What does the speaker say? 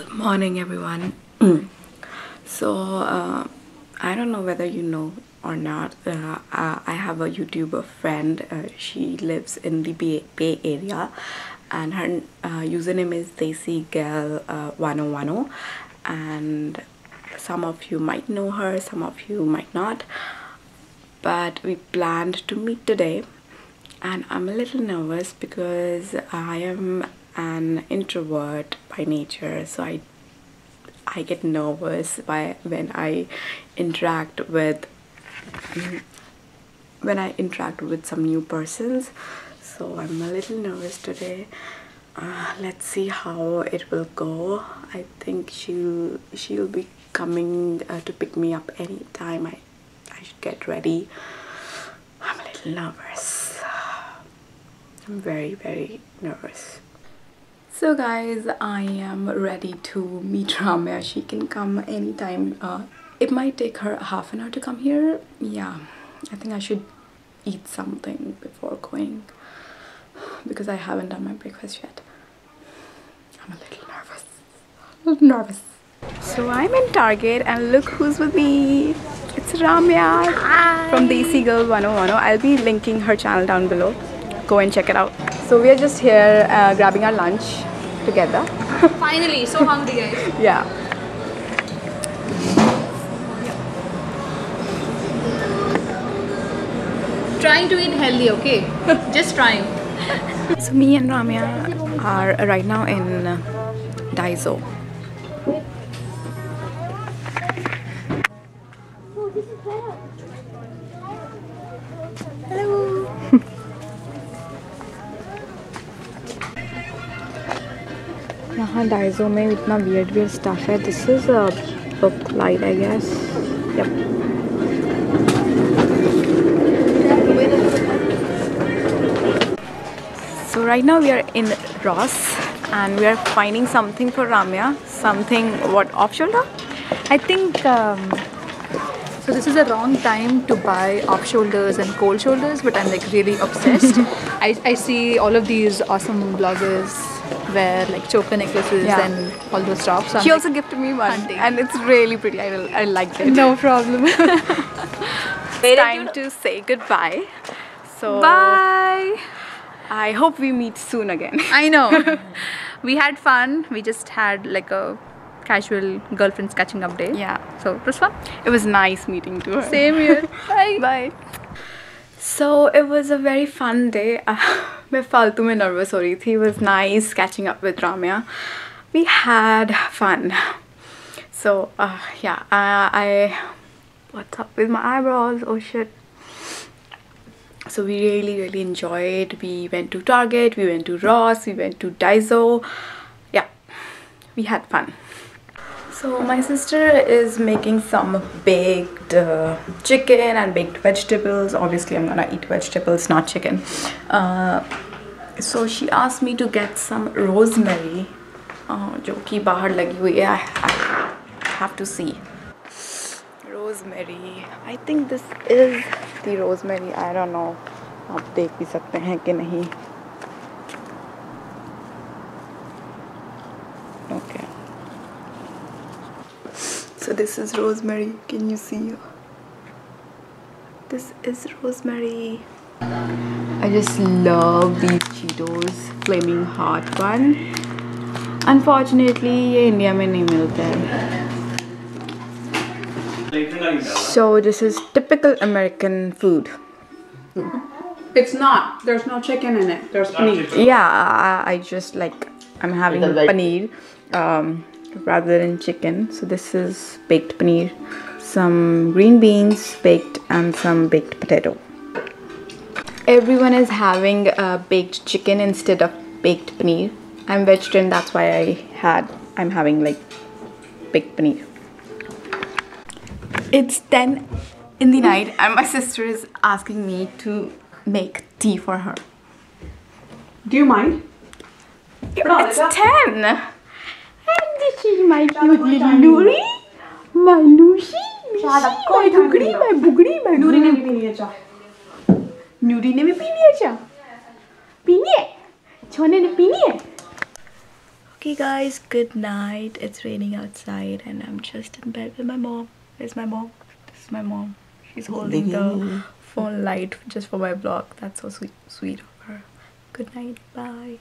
Good morning, everyone. so, uh, I don't know whether you know or not. Uh, I have a YouTuber friend. Uh, she lives in the Bay, Area, and her uh, username is Desi Gal uh, 1010. And some of you might know her, some of you might not. But we planned to meet today, and I'm a little nervous because I am an introvert by nature, so I I get nervous by when I interact with when I interact with some new persons. So I'm a little nervous today. Uh, let's see how it will go. I think she'll she'll be coming uh, to pick me up anytime. I I should get ready. I'm a little nervous. I'm very very nervous. So guys, I am ready to meet Ramya. She can come anytime. Uh, it might take her half an hour to come here. Yeah, I think I should eat something before going because I haven't done my breakfast yet. I'm a little nervous. A little nervous. So I'm in Target and look who's with me. It's Ramya Hi. from Desi Gal 101. I'll be linking her channel down below. Go and check it out. So we are just here uh, grabbing our lunch together. Finally, so hungry guys. yeah. Trying to eat healthy, okay? Just trying. So me and Ramya are right now in Daiso. यहाँ Daiso में इतना weird weird stuff है this is a book light I guess yup So right now we are in Ross and we are finding something for Ramya. Something what off shoulder? I think um, so. This is a wrong time to buy off shoulders and cold shoulders, but I'm like really obsessed. I, I see all of these awesome bloggers wear like choker necklaces Yeah. and all those stuff. So I'm She like, also gifted me one hunting. and it's really pretty. I, I liked it. no problem. It's time to say goodbye. So Bye. I hope we meet soon again. I know. we had fun. We just had like a casual girlfriends catching up day. Yeah. So it was fun. It was nice meeting to her. Same here. Bye. Bye. So it was a very fun day. Uh, मैं फालतू में nervous हो रही थी. It was nice catching up with Ramya. We had fun. So uh, yeah, I, I what's up with my eyebrows? Oh shit. So we really really enjoyed. We went to Target. We went to Ross. We went to Daiso. Yeah, we had fun. So my sister is making some baked uh, chicken and baked vegetables. Obviously, I'm gonna eat vegetables, not chicken. Uh, so she asked me to get some rosemary, uh, जो कि बाहर लगी हुई है. I, I have to see. Rosemary. I think this is the rosemary. I don't know. आप देख भी सकते हैं कि नहीं. So this is rosemary. Can you see? This is rosemary. I just love these Cheetos, flaming hot one. Unfortunately, ये India में नहीं मिलते हैं. So this is typical American food. It's not. There's no chicken in it. There's meat. Yeah, I, I just like I'm having paneer um, rather than chicken. So this is baked paneer, some green beans baked, and some baked potato. Everyone is having uh, baked chicken instead of baked paneer. I'm vegetarian, that's why I had I'm having like baked paneer. It's 10 in the night, and my sister is asking me to make tea for her. Do you mind? It's 10! And this is my cute little Nuri. My Lucy. My bugri, my bugri, my Nuri bugri. ने भी P लिया चाय नूरी ने भी P लिया चाय पीनी है छोने ने पीनी है Okay, guys, good night. It's raining outside, and I'm just in bed with my mom. Where's my mom? This is my mom. She's holding the phone light just for my vlog. That's so sweet, sweet of her. Good night. Bye.